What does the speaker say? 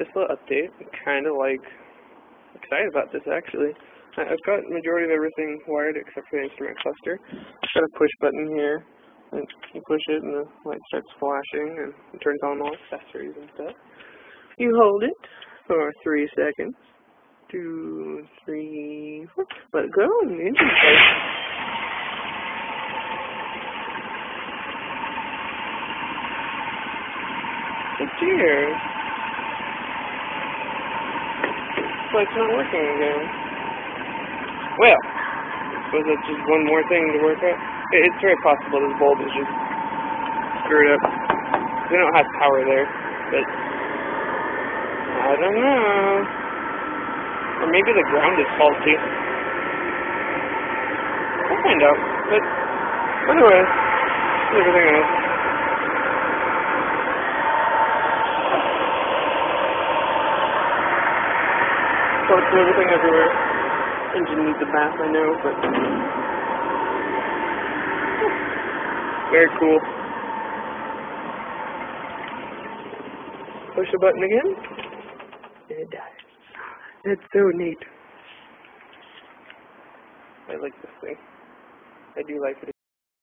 just a little update. I'm kind of like excited about this actually. I've got majority of everything wired except for the instrument cluster. I've got a push button here. And you push it and the light starts flashing and it turns on all accessories and stuff. You hold it for three seconds. Two, three, four. Let go and the engine starts. Oh It's not working again. Well, was it just one more thing to work out? It, it's very possible this bulb is just screwed up. We don't have power there, but I don't know. Or maybe the ground is faulty. We'll find out. But anyway, everything else. Parts and everything everywhere. Engine needs a bath, I know, but very cool. Push the button again, and it dies. That's so neat. I like this thing. I do like it.